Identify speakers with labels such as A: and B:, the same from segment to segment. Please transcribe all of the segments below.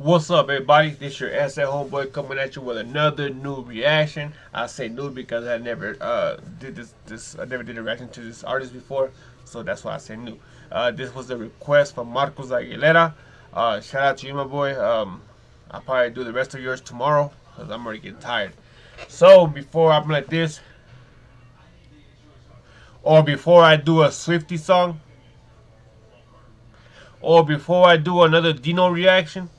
A: What's up, everybody? This your asset homeboy coming at you with another new reaction. I say new because I never uh, did this. This I never did a reaction to this artist before, so that's why I say new. Uh, this was a request from Marcos Aguilera. Uh, shout out to you, my boy. Um, I'll probably do the rest of yours tomorrow because I'm already getting tired. So before I'm like this, or before I do a Swifty song, or before I do another Dino reaction.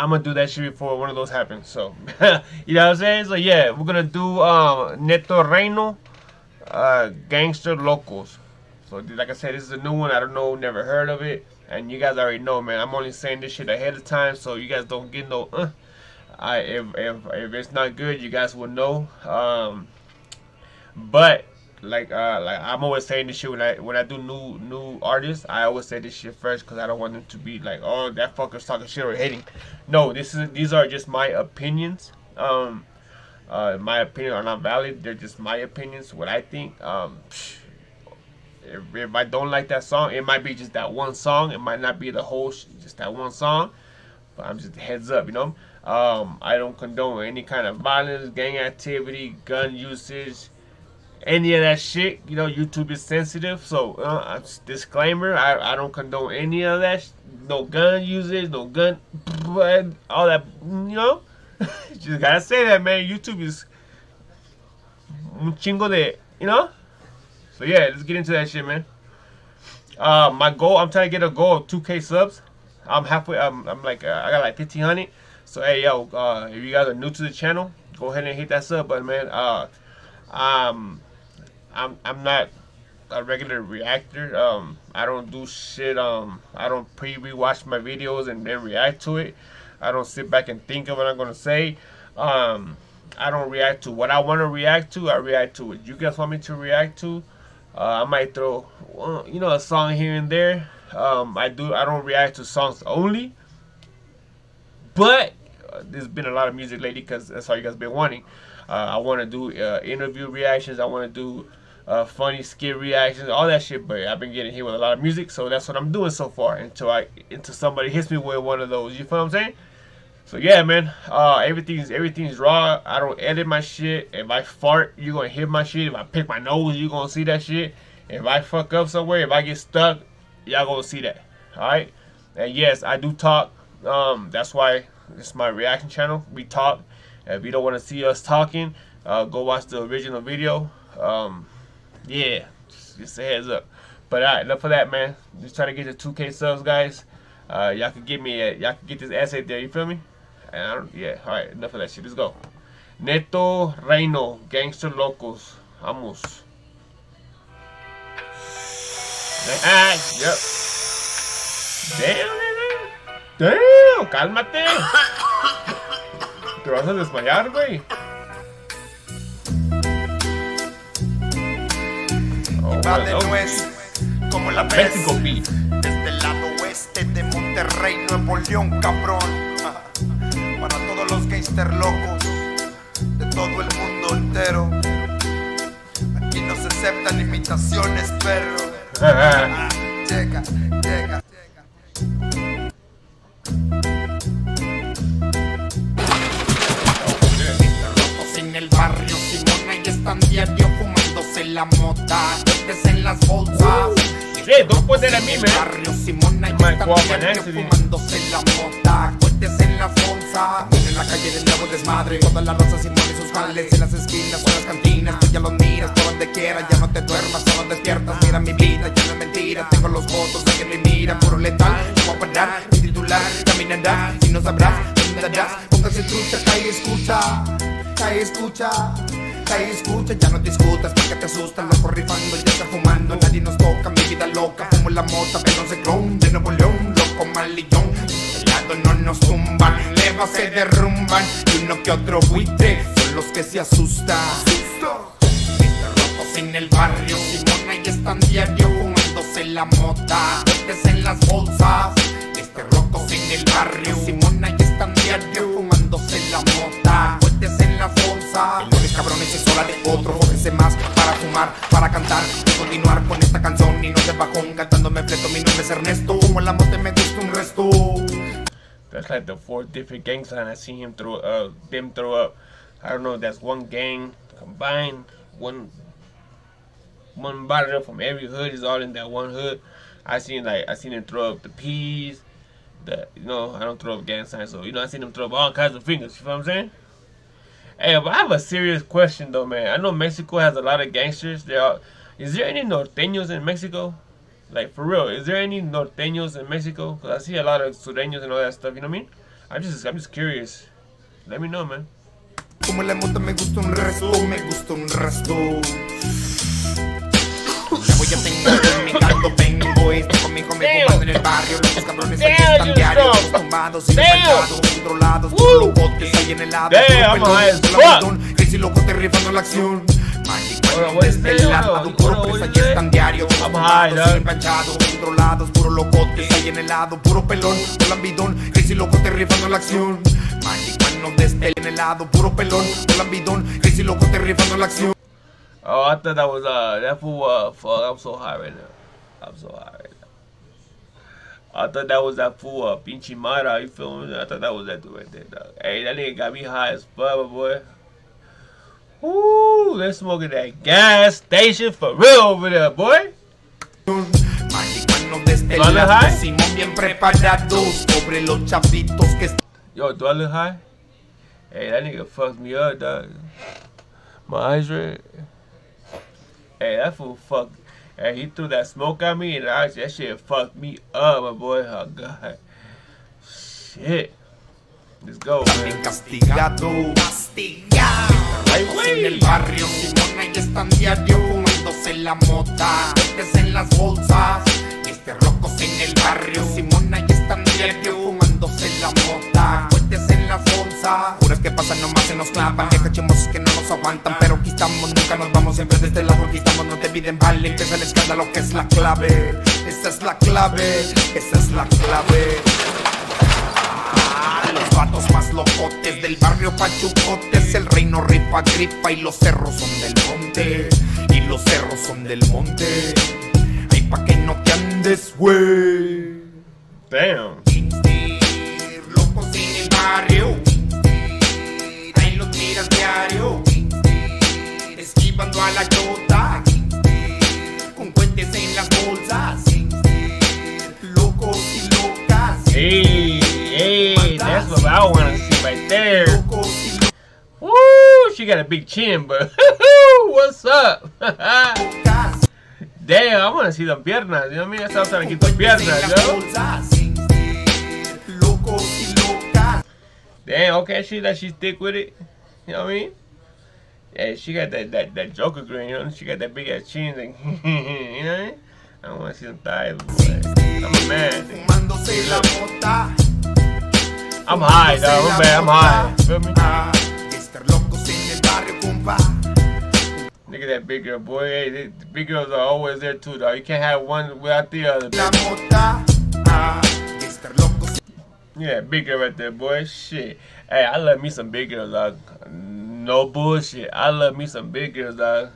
A: I'm gonna do that shit before one of those happens. So, you know what I'm saying? So yeah, we're gonna do um, Neto Reyno, uh, Gangster Lokos. So like I said, this is a new one. I don't know, never heard of it, and you guys already know, man. I'm only saying this shit ahead of time, so you guys don't get no. Uh, I if if if it's not good, you guys will know. Um, but like uh like I'm always saying this shit when I when I do new new artists I always say this shit first because I don't want them to be like oh that fucker's talking shit or hating. No this is these are just my opinions. Um uh my opinion are not valid. They're just my opinions what I think. Um if, if I don't like that song it might be just that one song. It might not be the whole just that one song but I'm just heads up you know? Um I don't condone any kind of violence gang activity gun usage any of that shit. You know, YouTube is sensitive, so uh, disclaimer: I, I don't condone any of that. No gun usage, no gun, all that. You know, just gotta say that, man. YouTube is un chingo de, you know. So yeah, let's get into that shit, man. Uh, my goal, I'm trying to get a goal of 2K subs. I'm halfway. I'm, I'm like, uh, I got like 1500. So hey, yo, uh, if you guys are new to the channel, go ahead and hit that sub button, man. Uh, um, I'm I'm not a regular reactor. Um, I don't do shit. Um, I don't pre rewatch my videos and then react to it. I don't sit back and think of what I'm gonna say. Um, I don't react to what I want to react to. I react to what you guys want me to react to. Uh, I might throw, you know, a song here and there. Um, I do. I don't react to songs only. But uh, there's been a lot of music lately because that's all you guys been wanting. Uh, I want to do uh, interview reactions. I want to do uh, funny skit reactions, all that shit. But I've been getting hit with a lot of music, so that's what I'm doing so far until I until somebody hits me with one of those. You feel what I'm saying? So yeah, man. Uh, everything's everything's raw. I don't edit my shit. If I fart, you're gonna hear my shit. If I pick my nose, you're gonna see that shit. If I fuck up somewhere, if I get stuck, y'all gonna see that. All right. And yes, I do talk. Um, that's why it's my reaction channel. We talk. If you don't want to see us talking, uh, go watch the original video. Um, yeah, just a heads up. But alright, enough of that, man. Just trying to get to 2K subs, guys. Uh, y'all can get me, a, y'all can get this esse there. You feel me? And I don't, yeah. All right, enough of that shit. Let's go. Neto Reyno, Gangster Lokos. Vamos. Ah, yep. Damn, Damn, cálmate. Te vas a desmayar, güey.
B: De nuez, como la. Desde el lado oeste de Monterrey, Nuevo León, cabrón. Para todos los gangster locos de todo el mundo entero. Aquí no se aceptan imitaciones, perro. llega, llega. En el barrio Simón ahí están diario fumándose la mota en las bolsas.
A: Sí, don't put that at me, man.
B: Barrio Simona y fumándose la mota. Cuentes en las bolsas. En la calle de nuevo desmadre. Todas las rosas Simón y sus jales. En las esquinas o las cantinas. Tú ya los miras por donde quiera. Ya no te duermas, solo despiertas. Mira mi vida, ya no es mentira. Tengo los votos de que me mira. Puro letal. No voy a parar. Mi titular caminará. Y no sabrás dónde darás. Póngase trucha, cae y escucha. Cae y escucha. Y escucha, ya no discutas porque te asustan, loco rifando, ya está fumando, nadie nos toca, mi vida loca, fumo la mota, pero se clon, de Nuevo León, loco malillón, lado no nos tumban, levas se derrumban, y uno que otro buitre, son los que se asustan. rotos en el barrio, Simón ahí están diario fumándose la mota, Fuertes en las bolsas, este rotos en el barrio, Simón ahí están diario para cantar Y continuar con esta canción y no bajón Cantándome fleto, mi nombre es Ernesto Como la me gusta
A: That's like the four different gang sign I see him throw uh them throw up. I don't know if that's one gang combined, one one body from every hood is all in that one hood. I seen like I seen him throw up the peas, the you know, I don't throw up gang signs, so you know I seen him throw up all kinds of fingers, you know what I'm saying? Hey, but I have a serious question though, man. I know Mexico has a lot of gangsters. There are is there any norteños in Mexico? Like for real, is there any norteños in Mexico? Cause I see a lot of sureños and all that stuff. You know what I mean? I'm just, I'm just curious. Let me know, man.
B: Como la mota me gusta un resto, me gusta un resto. Ya voy a tengo mi caldo me fumando en el barrio Los cabrones aquí están diarios. Tumbados y
A: Damn.
B: despechados Controlados por
A: Woo.
B: locotes Ahí en el lado. Que si loco te rifando la acción Mágico Puro presa están Controlados, puro locotes Ahí en el lado, puro pelón Puro lambidón Que si loco te rifando la acción Mágico desde el helado Puro pelón, puro lambidón Que si loco te rifando la acción
A: Oh, I thought that was uh that fool. Uh, fuck, I'm so high right now. I'm so high. I thought that was that fool. Uh, Pinchy Mara. You feel me? I thought that was that dude right there. Dog. Hey, that nigga got me high as fuck, my boy. Ooh, they're smoking that gas station for real over there, boy. Yo, do I look high? Hey, that nigga fucked me up, dog. My eyes red. Hey, that fool fucked. Hey, he threw that smoke at me, and I, that shit fucked me up, my boy. Oh, God. Shit. Let's go, man. Ay,
B: En
A: güey.
B: el barrio Simón ahí están diario fumándose la mota, en las bolsas. En el barrio están diario fumándose la mota, en las bolsas. Juras que pasan nomás se nos clavan, viejas chimosos que no nos aguantan, pero aquí estamos, nunca nos vamos siempre de lado aquí estamos, no te piden vale, empieza el escándalo que es la clave. Esa es la clave, esa es la clave. Ah, Los vatos más locotes del barrio Pachucotes El reino rifa gripa y los cerros son del monte Y los cerros son del monte Ay, pa' que no te andes, güey
A: Damn.
B: Locos en el barrio Ahí los miras diario Esquivando a la chota
A: I want to see right there. Woo, she got a big chin, but what's up? Damn, I want to see the piernas. You know what I mean? That's I'm trying to get the piernas, yo. Damn, okay, she that she stick with it. You know what I mean? Yeah, she got that that, that Joker grin, you know. She got that big ass chin, like, you know what I mean? I want to see them thighs, boy. I'm a man.
B: Fumándose la mota.
A: I'm high, dog. I'm bad. I'm high. Feel me?
B: Estar locos en el barrio, compa.
A: Look at that big girl, boy. Hey, the the big girls are always there too, dog. You can't have one without the other. Baby.
B: mota. Ah, estar locos
A: Yeah, big girl right there, boy. Shit. Hey, I love me some big girls, dog. No bullshit. I love me some big girls, dog.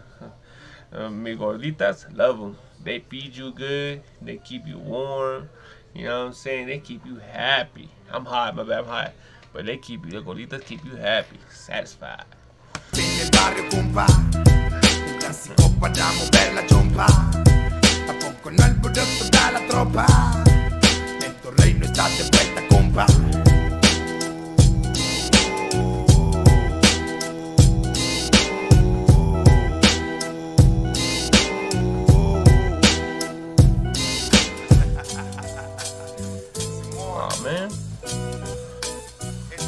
A: Uh, mi gorditas, love them. They feed you good. They keep you warm. You know what I'm saying? They keep you happy. I'm high, my bad, I'm high. But they keep you, the gorditas keep you happy, satisfied.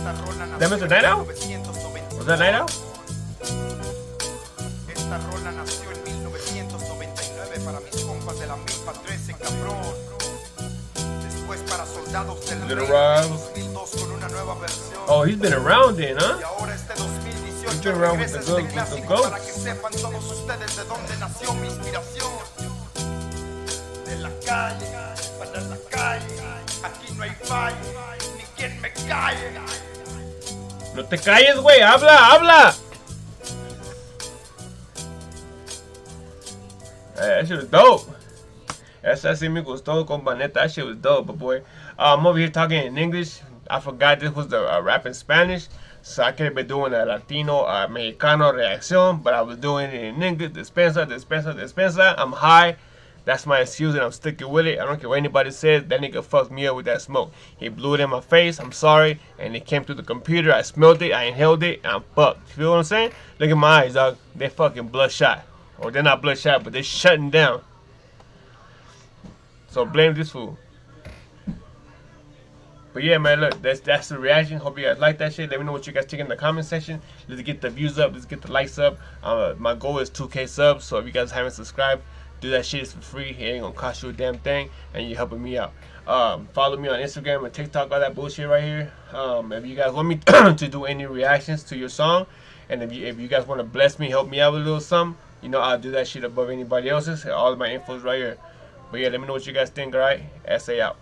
B: Esta rola nació
A: Mr. Night
B: en
A: Owl?
B: 1999.
A: Was that night out?
B: Esta rola nació en 1999 para mis compas de la milpa 13, cabrón. Después para soldados del
A: Little
B: rey
A: Rob.
B: 2002 con una nueva versión.
A: Oh, he's been around then, huh?
B: Y ahora este 2018
A: He's been around with the
B: regresa
A: good-
B: este clásico
A: goats.
B: para que sepan todos ustedes de dónde nació mi inspiración. De la calle, para la calle. Aquí no hay falla, ni quien me calle.
A: No te calles, güey. Habla, habla. Hey, that shit was dope. Esa sí me gustó, compa. Neta, that shit was dope, but boy. Uh, I'm over here talking in English. I forgot this was the uh, rap in Spanish. So I could have been doing a Latino, uh, Mexicano reaction, but I was doing it in English. Dispensa, dispensa, dispensa. I'm high. That's my excuse and I'm sticking with it. I don't care what anybody says. That nigga fucked me up with that smoke. He blew it in my face. I'm sorry. And it came through the computer. I smelled it. I inhaled it. I'm fucked. You feel what I'm saying? Look at my eyes, dog. They're fucking bloodshot. Or they're not bloodshot, but they're shutting down. So blame this fool. But yeah, man, look, that's that's the reaction. Hope you guys like that shit. Let me know what you guys think in the comment section. Let's get the views up. Let's get the likes up. Uh, my goal is 2K subs. So if you guys haven't subscribed, do that shit. It's for free. It ain't gonna cost you a damn thing, and you're helping me out. Um, follow me on Instagram and TikTok, all that bullshit right here. Um, if you guys want me to do any reactions to your song, and if you if you guys want to bless me, help me out with a little something, you know I'll do that shit above anybody else's. All of my info's right here. But yeah, let me know what you guys think. Alright, SA out.